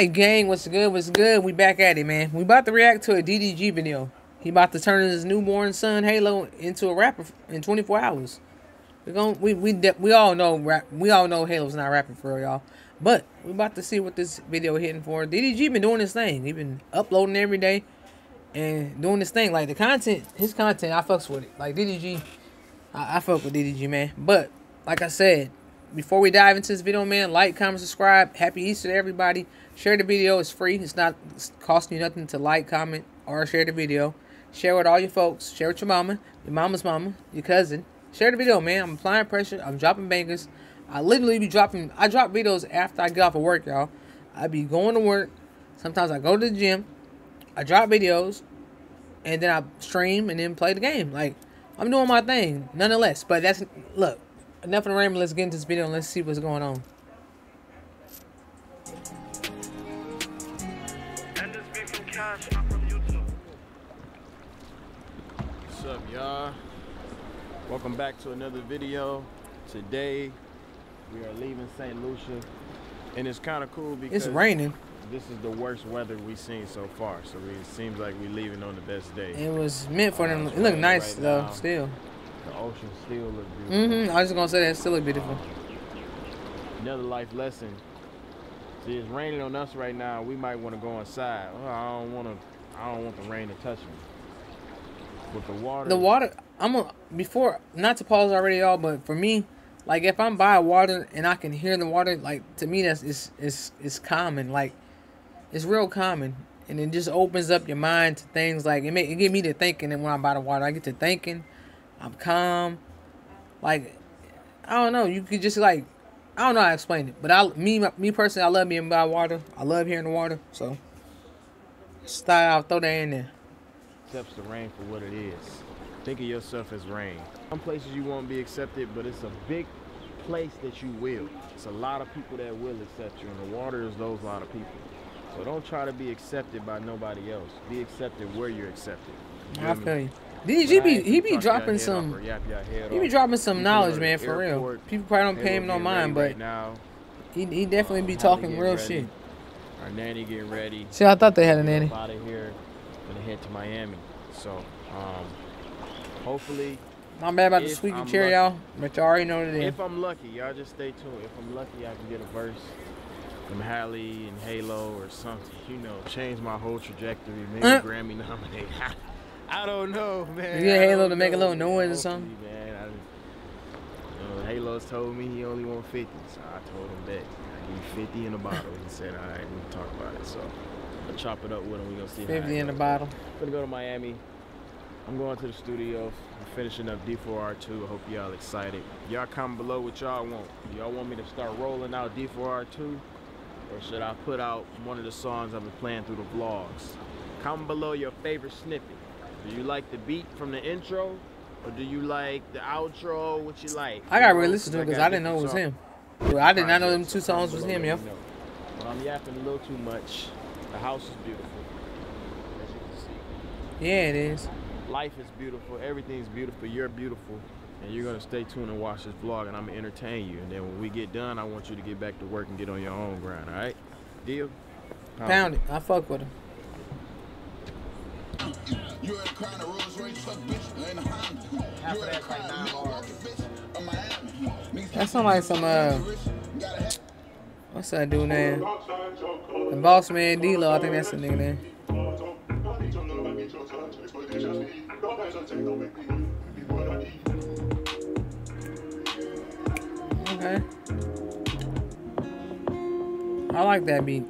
Alright, gang, what's good? What's good? We back at it, man. We about to react to a DDG video. He about to turn his newborn son Halo into a rapper in 24 hours. We going we we we all know rap. We all know Halo's not rapping for y'all. But we about to see what this video hitting for. DDG been doing his thing. He been uploading every day and doing this thing. Like the content, his content, I fucks with it. Like DDG, I, I fuck with DDG, man. But like I said, before we dive into this video, man, like, comment, subscribe. Happy Easter to everybody. Share the video. It's free. It's not costing you nothing to like, comment, or share the video. Share with all your folks. Share with your mama, your mama's mama, your cousin. Share the video, man. I'm applying pressure. I'm dropping bangers. I literally be dropping. I drop videos after I get off of work, y'all. I be going to work. Sometimes I go to the gym. I drop videos, and then I stream and then play the game. Like I'm doing my thing, nonetheless. But that's look. Enough of the rambling. Let's get into this video and let's see what's going on. What's up, y'all? Welcome back to another video. Today, we are leaving St. Lucia, and it's kind of cool because it's raining. This is the worst weather we've seen so far, so it seems like we're leaving on the best day. It was meant for them. It looked nice right though, now. still. The ocean still looks beautiful. Mm-hmm. I was just gonna say that still look beautiful. Another life lesson. See, it's raining on us right now. We might want to go inside. Well, I don't want to. I don't want the rain to touch me. With the water. The water. I'm a, before not to pause already, y'all, but for me, like if I'm by water and I can hear the water, like to me that's it's it's it's common. Like it's real common, and it just opens up your mind to things like it. Make it get me to thinking, and when I'm by the water, I get to thinking. I'm calm. Like I don't know. You could just like I don't know how to explain it, but I me me personally, I love being by water. I love hearing the water. So style, throw that in there. Accepts the rain for what it is. Think of yourself as rain. Some places you won't be accepted, but it's a big place that you will. It's a lot of people that will accept you, and the water is those lot of people. So don't try to be accepted by nobody else. Be accepted where you're accepted. You I feel you. DG be he be dropping some he be dropping some knowledge, man, for real. People probably don't pay him no mind, but he he definitely be talking real shit. Our nanny getting ready. See, I thought they had a nanny. Out of here, gonna head to Miami. So, um, hopefully. Not bad about the squeaky chair, y'all, but y'all already know what it is. If I'm lucky, y'all just stay tuned. If I'm lucky, I can get a verse from Halle and Halo or something. You know, change my whole trajectory. Maybe uh. Grammy nominated. I don't know, man. You get Halo to make a little noise or something? Man, I, you know, uh, Halo's told me he only want 50, so I told him that. I give you 50 in a bottle. He said, all right, we can talk about it. So I'll chop it up with him. We're going to see 50 in a bottle. I'm going to go to Miami. I'm going to the studio. I'm finishing up D4R2. I hope y'all excited. Y'all comment below what y'all want. Y'all want me to start rolling out D4R2? Or should I put out one of the songs I've been playing through the vlogs? Comment below your favorite snippet. Do you like the beat from the intro? Or do you like the outro? What you like? I gotta really listen to it because I didn't know it was him. Well, I did not know them two songs was him, yo. But I'm yapping a little too much. The house is beautiful. As you can see. Yeah, it is. Life is beautiful. Everything's beautiful. You're beautiful. And you're gonna stay tuned and watch this vlog and I'm gonna entertain you. And then when we get done, I want you to get back to work and get on your own grind, alright? Deal? Pound it. I fuck with him. You a crown, a Rolls Royce, fuck bitch, ain't a Honda. You a crown, bitch, a Miami. That sound like some, uh, what's that dude name? The BossMan Dlow, I think that's the nigga name. Okay. I like that beat.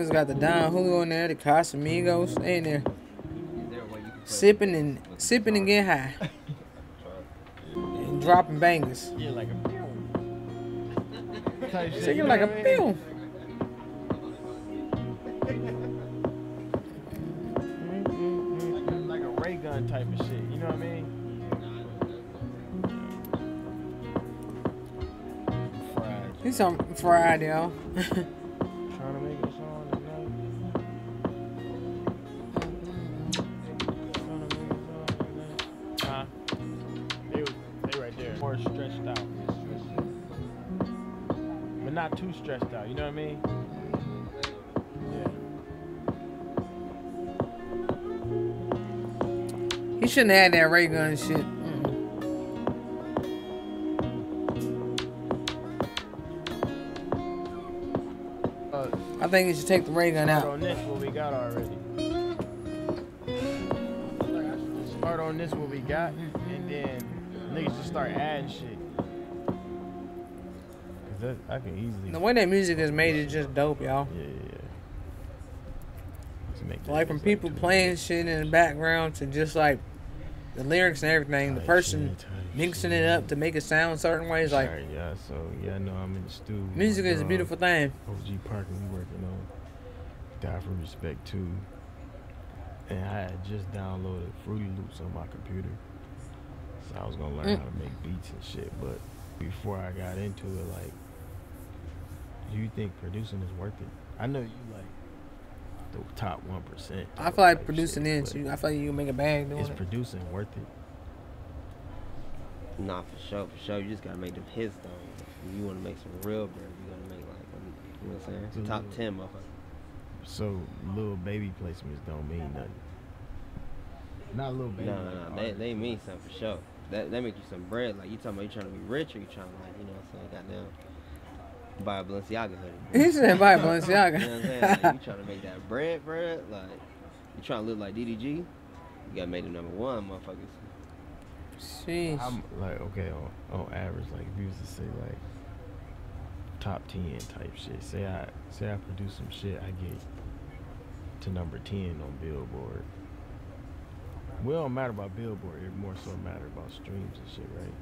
Niggas got the Don Julio in there, the Casamigos, in there. Sipping and sipping and getting high. and dropping bangers. Yeah, like a pill. Singing like a pill. Mm-hmm. Like a ray gun type of shit, you know what I mean? Fried. He's on fried, y'all. Stretched out, you know what I mean? Yeah. He shouldn't have had that ray gun shit. Mm. Uh, I think he should take the ray gun start out. on this what we got already. Start on this what we got, and then niggas just start adding shit. That, I can easily. The way that music is made is just dope, y'all. Yeah, yeah, yeah. Let's make that Like from people two playing shit in the background to just like the lyrics and everything, the person shit, mixing shit. it up to make it sound certain ways. Like Alright, yeah, so yeah, I know I'm in the studio. music is a Um, beautiful thing. OG Parker we working on Die for Respect too, And I had just downloaded Fruity Loops on my computer. So I was gonna learn Mm. how to make beats and shit. But before I got into it, like, do you think producing is worth it? I know you like the top one percent. I feel like producing is. I feel like you can make a bag doing Is it. producing worth it? Nah, for sure, for sure. You just gotta make them hits though. If you wanna make some real bread, you gotta make like, you know what I'm saying? Top Mhm. ten, motherfucker. So little baby placements don't mean nothing. Not little baby. No, no, no. They, they mean something for sure. That they make you some bread. Like you talking about you trying to be rich or you trying to like, you know what I'm saying? Goddamn, buy a Balenciaga hoodie. He said buy a Balenciaga. You know what I'm saying? Like, you trying to make that bread, bread. Like you trying to look like DDG. You gotta make them number one, motherfuckers. Sheesh. I'm like okay on, on average, like if you was to say like top ten type shit. Say I say I produce some shit, I get to number ten on Billboard. We don't matter about Billboard. It more so matter about streams and shit, right?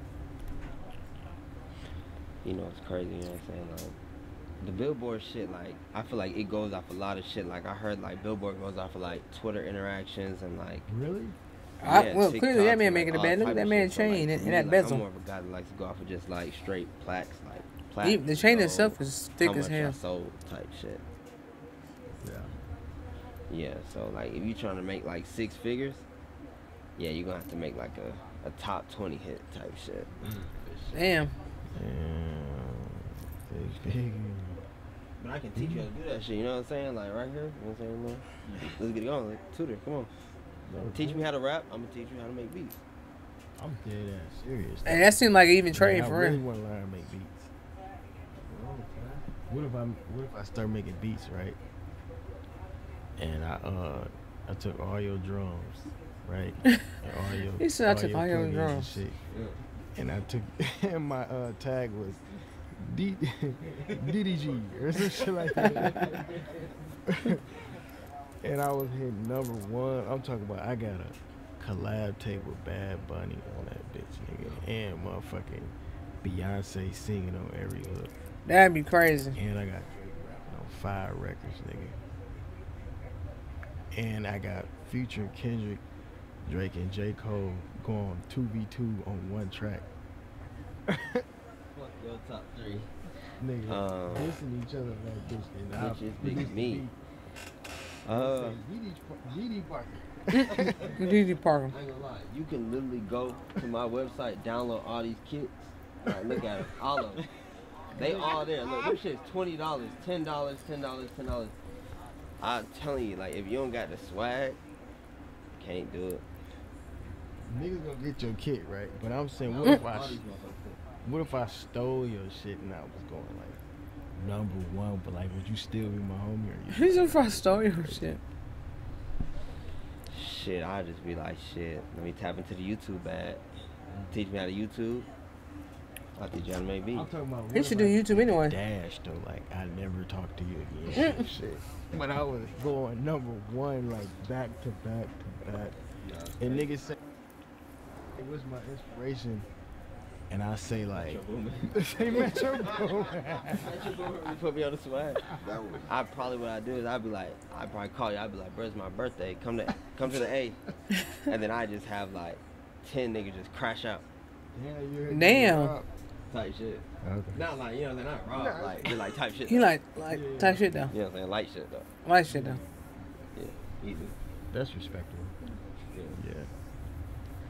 You know, it's crazy, you know what I'm saying? Like the billboard shit, like I feel like it goes off a lot of shit. Like I heard like billboard goes off of like Twitter interactions and like Really? I, yeah, well, clearly that man and, making a bad. all Look at that of man shit. So, like, chain and, me, and that like, bezel. I'm more of a guy that likes to go off of just like straight plaques, like plaques. Even the chain so itself is thick how as much I hell. sold type shit. Yeah. Yeah, so like if you're trying to make like six figures, yeah, you're gonna have to make like a, a top twenty hit type shit. Mm. Damn. And six figures. But I can teach you how to do that shit. You know what I'm saying? Like right here. You know what I'm saying? man? Let's get it going. Like, tutor, come on. Teach me how to rap. I'm gonna teach you how to make beats. I'm dead ass serious. And that seemed like even Like, trade I really want to learn how to make beats. What if I'm? What if I start making beats, right? And I uh, I took all your drums, right? And all your, He said I took all your plugins and drums. shit. And I took, and my uh, tag was D, DDG or some shit like that. and I was hitting number one. I'm talking about I got a collab tape with Bad Bunny on that bitch, nigga, and motherfucking Beyonce singing on every hook. That'd be crazy. And I got Drake rapping on five records, nigga. And I got Future, Kendrick, Drake, and J. Cole going 2v2 on one track. Fuck your top three. Nigga, Um, dissing each other like this. And I Bitches, big me. beat. Uh, DD Parker. DD Parker. I ain't gonna lie. You can literally go to my website, download all these kits. Like, look at them, all of them. They all there. Look, this shit's twenty dollars, ten dollars, ten dollars, ten dollars. I'm telling you, like, if you don't got the swag, can't do it. Niggas gonna get your kit, right? But I'm saying, what if I, All these motherfuckers. What if I stole your shit and I was going like number one, but like, would you still be my homie or you? He's a front story or shit. Shit, I just be like, shit. Let me tap into the YouTube bag. Teach me how to YouTube. I'll teach you how to make beats. I'm talking about. He what should do I YouTube anyway. Dash though, like I never talk to you again. and shit. But I was going number one, like back to back to back. And niggas say it was my inspiration, and I say like, say Metro Boomin. You put me on the swag. I probably what I do is I'd be like, I'd probably call you. I'd be like, bro, it's my birthday. Come to come to the A, and then I just have like ten niggas just crash out Yeah, you heard Damn. type shit. Okay. Not like you know they're not wrong. Nah. Like they're like type shit. He though. like like Yeah. type shit though. you know what I'm saying light shit though. Like shit though. Yeah, easy. That's respectable.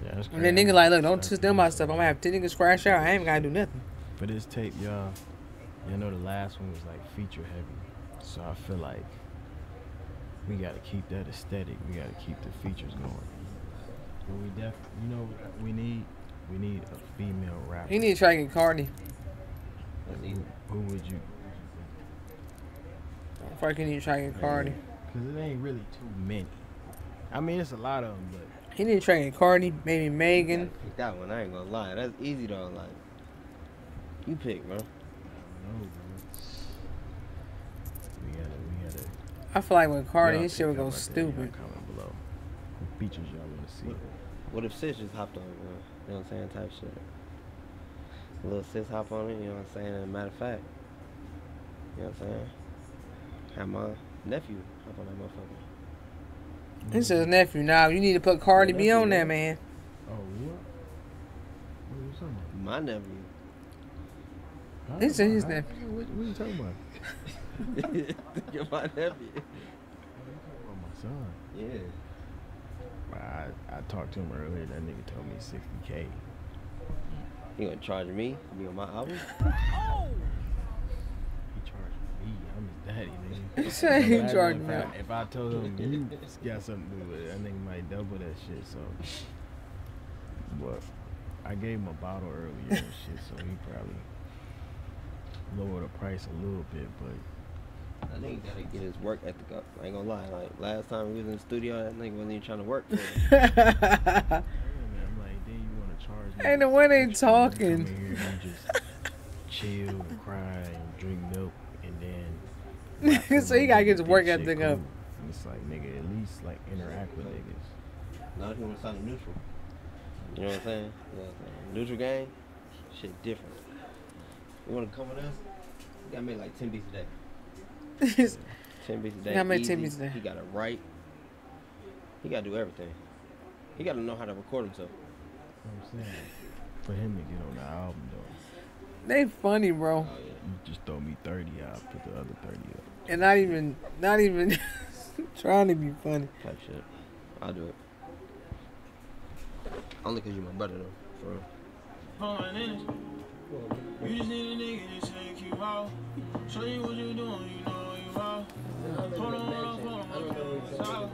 Yeah. And then niggas like, look, don't That's steal my stuff. I'm gonna have ten niggas crash out. I ain't gotta do nothing. For this tape, y'all, you know the last one was like feature heavy. So I feel like we gotta keep that aesthetic. We gotta keep the features going. But we def you know we need? We need a female rapper. He need to try to get Cardi. Like, who, who would you I he need to try to get Cardi. Cause it ain't really too many. I mean it's a lot of them, but He need to try to Cardi, maybe Megan. Pick that one. I ain't gonna lie. That's easy though. Like, you pick, bro. I don't know, bro. We gotta we gotta I feel like with Cardi, y'all his shit would pick go up right stupid. Comment below. What features y'all wanna see? What if sis just hopped on bro? You know what I'm saying? Type shit. A little sis hop on it, you know what I'm saying? And a matter of fact, you know what I'm saying? Have my nephew hop on that motherfucker. This is his nephew. Now you need to put Cardi B on there, man. Oh what? What are you talking about? My nephew. This is his nephew. What, what are you talking about? Think of my nephew. Oh, my son. Yeah. I, I talked to him earlier. That nigga told me 60k. He gonna charge me to be on my album? He charged me. I'm his daddy, nigga. He said he Imagine charged if. I, if I told him you got something to do with it, that nigga might double that shit. So, but I gave him a bottle earlier and shit, so he probably lower the price a little bit. But I think he gotta get his work ethic up. I ain't gonna lie. Like last time we was in the studio, that nigga wasn't even trying to work. For it. yeah, man, I'm like, then you want to charge me? Ain't the way they talking. here just chill and cry and drink milk and then. rap for So you gotta get his work shit ethic cool. up. And It's like nigga, at least like interact with niggas. now he wanna sound neutral. You know what I'm saying? You know what I'm saying? Neutral game, shit different. You wanna come with us? You gotta make like ten beats a day. Ten beats a day. You gotta make 10 beats a day. He gotta write. He gotta do everything. He gotta know how to record himself. You know what I'm saying? For him to get on the album though, they funny, bro. Oh yeah. you just throw me 30 out, put the other 30 up. And not even, not even trying to be funny. Type shit. I'll do it. Only cause you my brother though. For real. Pouring in it. You just need a nigga to take you out. Show you what you doing, you know you out. Hold on, hold on, hold on, hold on, it's out.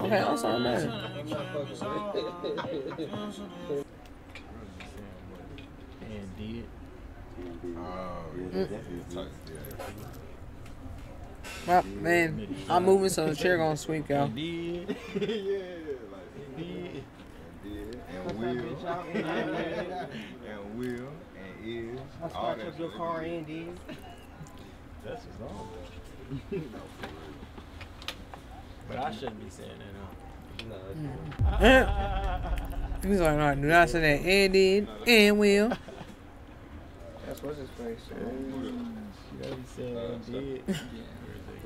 Okay, I'm sorry, man. Turn the cameras out. Feel something. And did. Oh, Mm. yeah. yeah. Well, man, I'm moving so the chair gonna squeak, y'all. And did. yeah, like And did. did and will, and will and is. all that shit. Indeed. That's his own. But I shouldn't be saying that. No, Mm. He's like, no, do not say that. And did, and will. That's what's his face. You gotta be saying and did.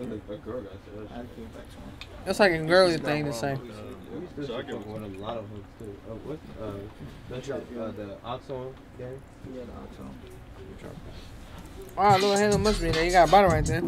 A girl got to I came to him. That's like a girly thing to say. We still should fuck with a lot of hooks too. Uh, what's uh, that's the, uh, the Oxon game? Yeah, the Oxon. All right, little Halo must be there. You got a bottle right there.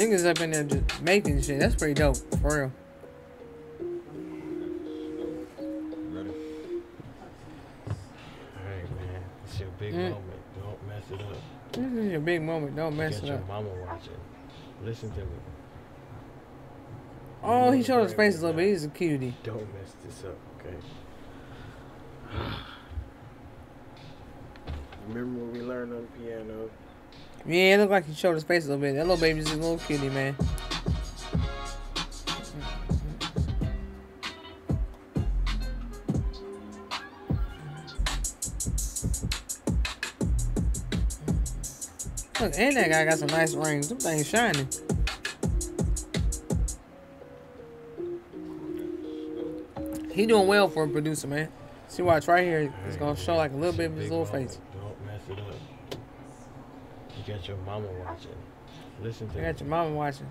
Niggas up in there just making shit. That's pretty dope, for real. Ready? Alright, man. It's your big Mm. moment. Don't mess it up. This is your big moment. Don't mess Get it your up. mama watching. Listen to me. Oh, he showed his face a little bit. He's a cutie. Don't mess this up, okay? Remember when we learned on the piano? Yeah, it looked like he showed his face a little bit. That little baby's a little cutie, man. Look, and that guy got some nice rings. Them things shining. He doing well for a producer, man. See, watch right here. It's gonna show like a little bit of his little face. Don't mess it up. You got your mama watching. Listen to I me. got your mama watching.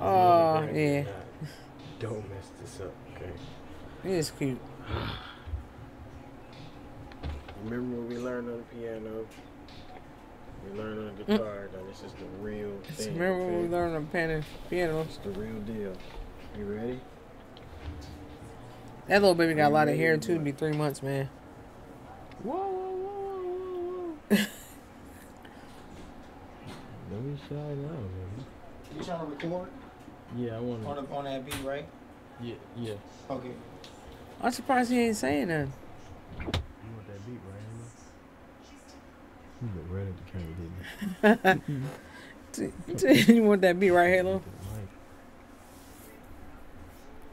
Oh, the yeah. Don't mess this up, okay? He is cute. Remember when we learned on the piano? We learned on the guitar. Now this is the real Just thing. remember when we learned on piano? piano. It's the real deal. You ready? That little baby got a lot of hair too. to Be three months, man. Whoa, whoa, whoa, whoa, whoa. Let me shine out, baby. You trying to record Yeah, I want on, to. the, on that beat, right? Yeah, yeah. Okay. I'm surprised he ain't saying nothing. You want that beat right You look right at the camera, didn't you? you want that beat right, Halo?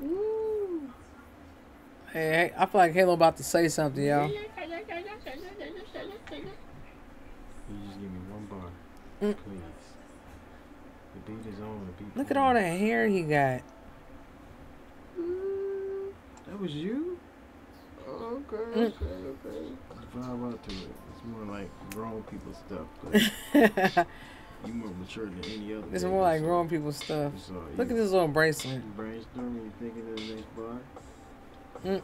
Like, Hey, hey, I feel like Halo about to say something, y'all. You just give me one bar, Mm. Please. The beat is on. The beat Look at all that hair he got. That was you? Okay, Mm. okay, okay. Vibe out to it. It's more like grown people stuff. But you more mature than any other. it's more like so- grown people stuff. So Look at this little bracelet. Brainstorming, you thinking of the next bar?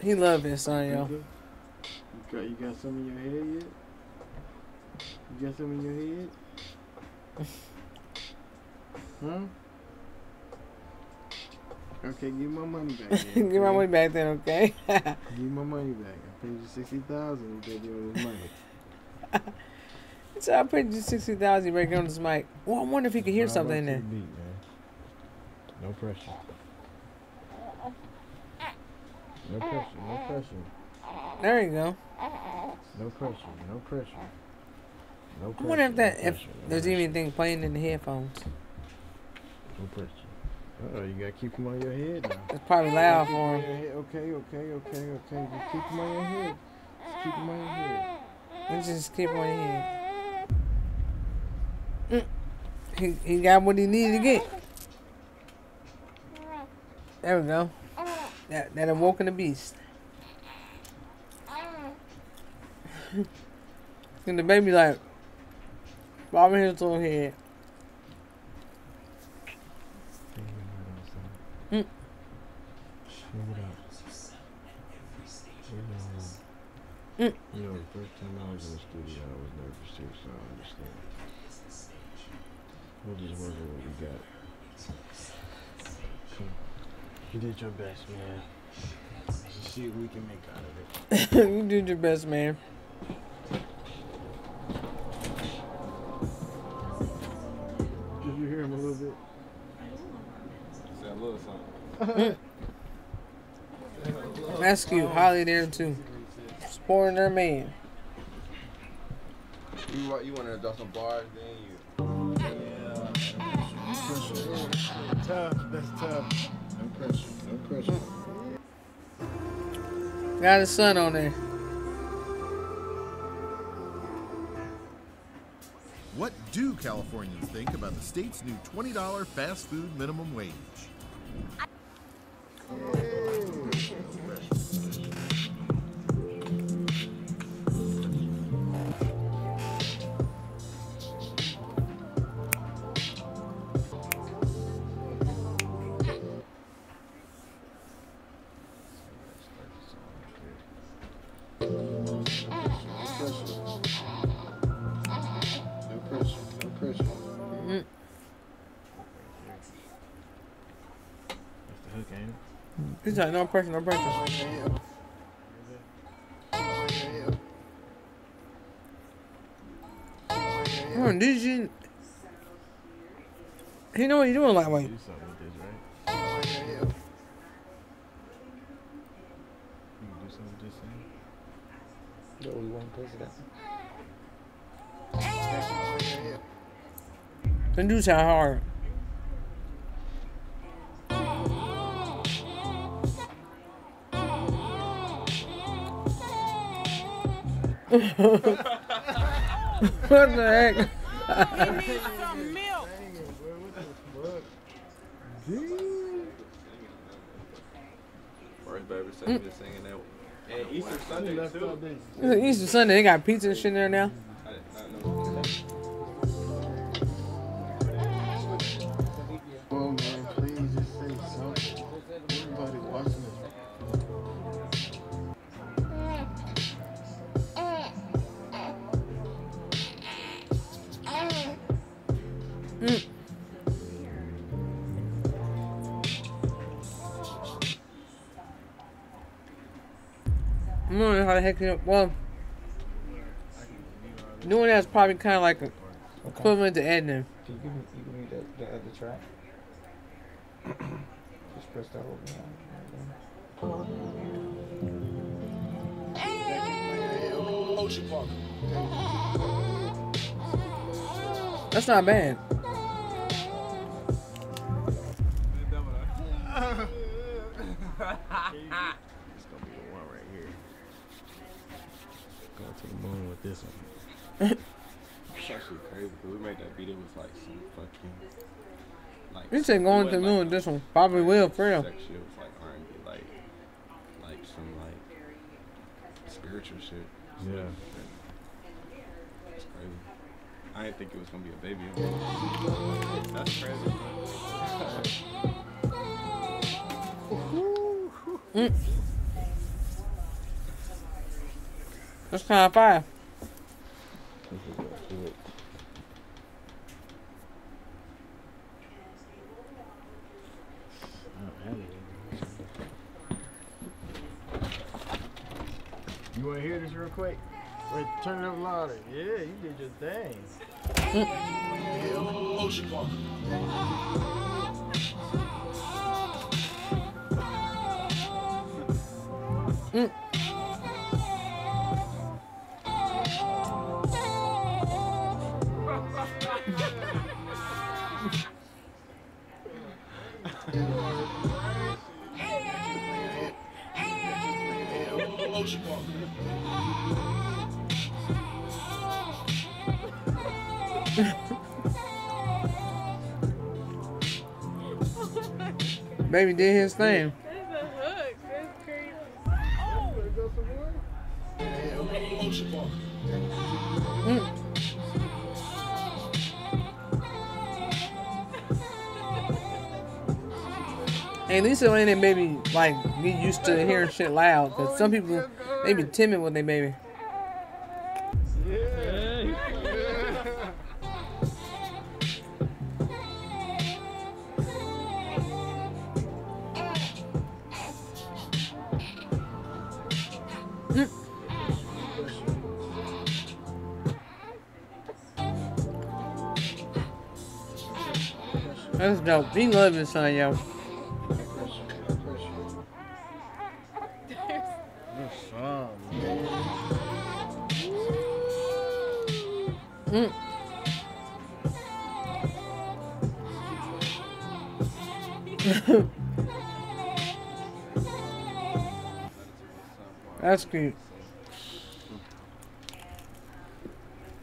He love his son, yo. You got, you got some in your head yet? You got some in your head? huh? Okay, give my money back. Then, Give my money back then, okay? Give my money back. I paid you sixty thousand. You gave me this money. so I paid you sixty thousand. Break on this mic. Well, I wonder if he could hear something in there. Beat, man. No pressure. No pressure. No pressure. There you go. No pressure. No pressure. No pressure. I wonder if that if no there's pressure, anything playing in the headphones. No pressure. Oh, you gotta keep them on your head now. It's probably loud for him. Okay, okay, okay, okay. Just keep them on your head. Just keep them on your head. Let's just keep on here. Mm. He he got what he needed to get. There we go. That that awoken the beast. and the baby like bobbing his little head. Mm. Swing it out. You know, Mm. you know, the first time I was in the studio, I was nervous too, so I understand. We'll just work with what we got. Come. You did your best, man. Let's see what we can make out of it. you did your best, man. Did you hear him a little bit? Say a little something. That's cute. Halle there too. Supporting their man. You wa- you want to drop some bars, then you. Tough, that's tough. No pressure, no pressure. Got his son on there. What do Californians think about the state's new $20 fast food minimum wage? No it? He's like, no pressure, no pressure. Come on, did you? He know what he's doing, like, wait. Do something with this, right? Oh, you can do something with this thing? No, we won't press it out. Oh, Them dudes sound hard. What the heck? First baby singing mm. just singing that. And Easter Sunday Left too. all day. It's Easter Sunday. They got pizza and shit in there now. The heck you well doing that's probably kind of like Okay. equivalent to editing. Can you give me, you give me the, the other track? Just press that over. Ocean Park. That's not bad. It's gonna be the one right here. Going to the moon with this one. It's actually crazy because we made that beat. It was like some fucking. Like, You said going to the moon with this one. Probably will, for real. Sex shit. It was like R&B, like, like some like spiritual shit. Yeah. It's crazy. I didn't think it was gonna be a baby. That's crazy. Mm. That's kind of fire. This is gonna do it. I don't have it. You wanna hear this real quick? Wait, turn it up louder. Yeah, you did your thing. Mm. Ocean Park. Baby did his thing. That's a hook. That's crazy. Ocean Park. Hey, at least it ain't that baby like get used to hearing shit loud. Cause some people they be timid with their baby. That's dope. He love his son, yo. Mm. That's cute.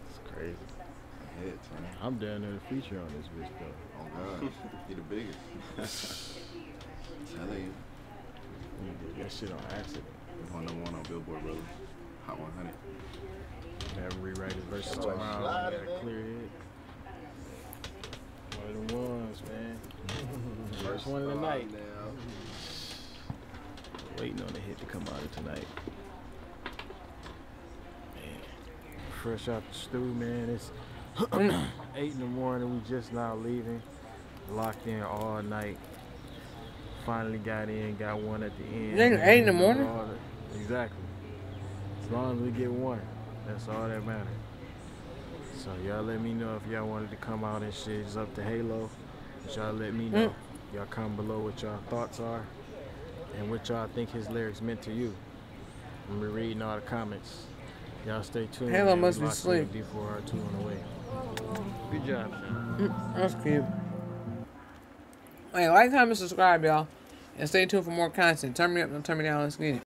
It's crazy. I'm down there to feature on this bitch though. Oh God, he the biggest. Telling you, You did that shit on accident. one number one on Billboard, brother. Hot 100. Have him rewrite his verses tomorrow. slide We it, gotta clear it. One of the ones, man. First one of the night. Now. Waiting on the hit to come out of tonight. Man. Fresh out the stew, man. It's eight in the morning. We just now leaving. Locked in all night. Finally got in, got one at the end. Eight in the morning? The- Exactly. As long as we get one, that's all that matters. So y'all let me know if y'all wanted to come out and shit. It's up to Halo. Y'all let me know. Mm. Y'all comment below what y'all thoughts are and what y'all think his lyrics meant to you. I'm reading all the comments. Y'all stay tuned. Halo. Must be asleep. D4R2 on the way. Good job, son. Mm, that's cute. Hey, like, comment, subscribe, y'all. And stay tuned for more content. Turn me up, don't turn me down. Let's get it.